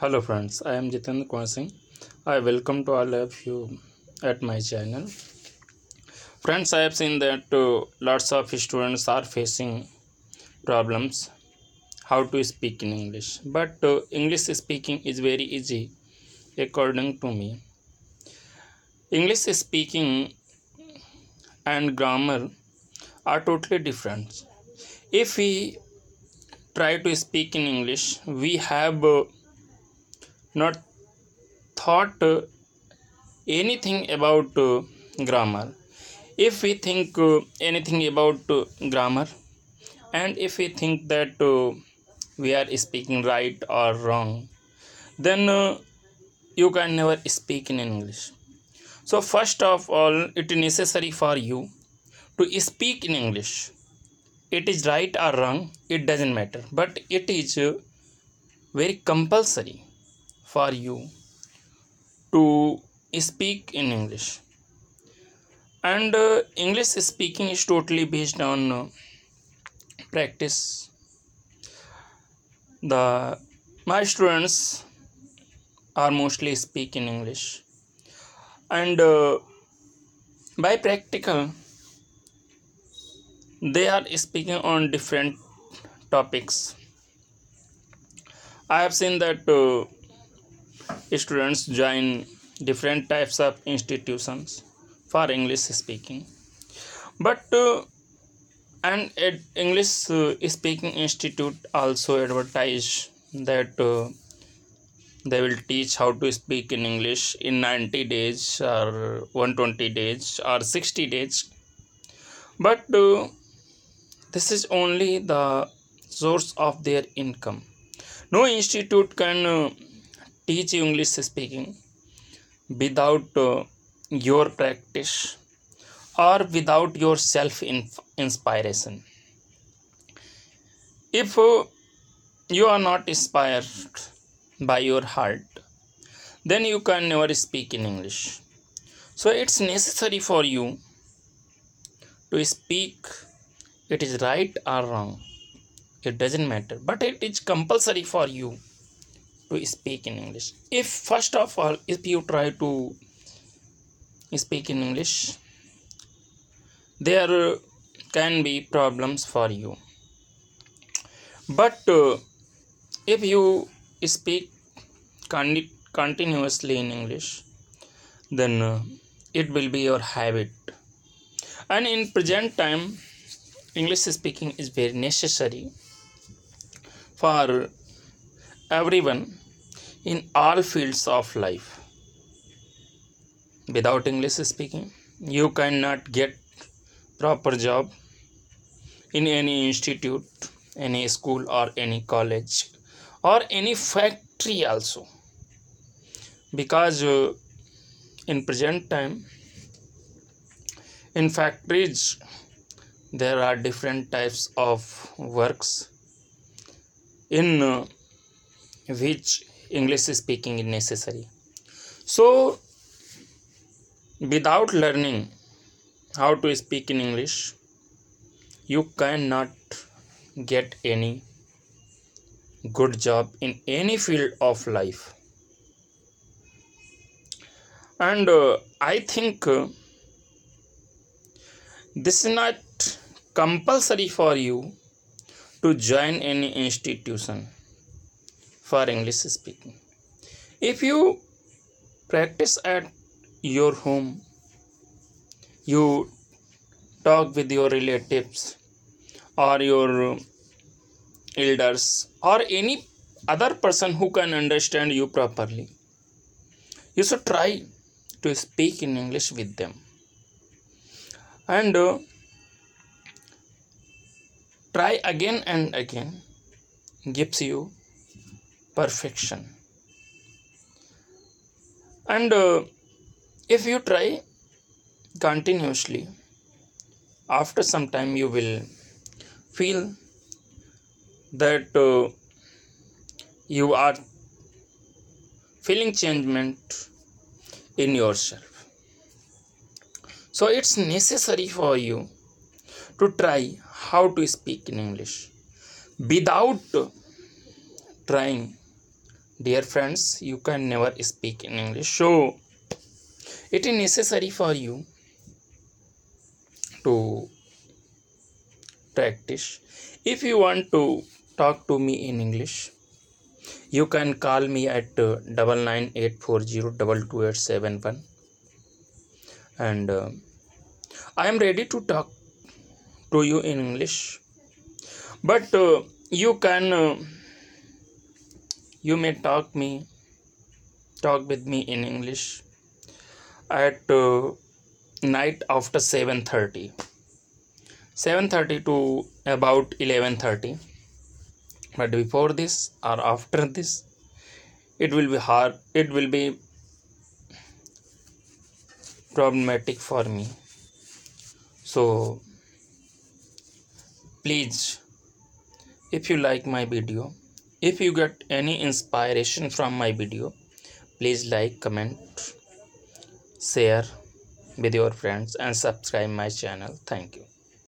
Hello friends, I am Jitendra Kumar Singh. I welcome to all of you at my channel. Friends, I have seen that uh, lots of students are facing problems how to speak in English. But uh, English speaking is very easy according to me. English speaking and grammar are totally different. If we try to speak in English, we have uh, not thought anything about uh, grammar. If we think uh, anything about uh, grammar, and if we think that we are speaking right or wrong, then uh, you can never speak in English. So, first of all, it is necessary for you to speak in English. It is right or wrong, it doesn't matter, but it is uh, very compulsory for you to speak in English. And uh, English speaking is totally based on uh, practice. The my students are mostly speak in English, and uh, by practical they are speaking on different topics. I have seen that uh, students join different types of institutions for English speaking, but uh, and at English uh, speaking institute also advertise that uh, they will teach how to speak in English in 90 days or 120 days or 60 days, but uh, this is only the source of their income. No institute can uh, teach English speaking without uh, your practice or without your self inspiration. If uh, you are not inspired by your heart, then you can never speak in English. So it's necessary for you to speak. It is right or wrong. It doesn't matter, but it is compulsory for you to speak in English. If first of all, if you try to speak in English, there can be problems for you. But uh, if you speak con- continuously in English, then uh, it will be your habit. And in present time, English speaking is very necessary for everyone in all fields of life. Without English speaking, you cannot get proper job in any institute, any school or any college or any factory also. Because uh, in present time, in factories, there are different types of works in uh, which English speaking is necessary. So, without learning how to speak in English, you cannot get any good job in any field of life. And uh, I think uh, this is not compulsory for you to join any institution for English speaking. If you practice at your home, you talk with your relatives or your elders or any other person who can understand you properly. You should try to speak in English with them. And uh, try again and again gives you perfection. And uh, if you try continuously after some time you will feel that uh, you are feeling changement in yourself. So it's necessary for you to try how to speak in english without trying dear friends you can never speak in english. So it is necessary for you to practice. If you want to talk to me in english you can call me at uh, double nine eight four zero double two eight seven one. And uh, i am ready to talk to you in english. But uh, you can uh, you may talk me talk with me in english at uh, night after 7:30 7:30 to about 11:30 but before this or after this it will be hard it will be problematic for me. So please if you like my video if you get any inspiration from my video please like comment share with your friends and subscribe my channel. Thank you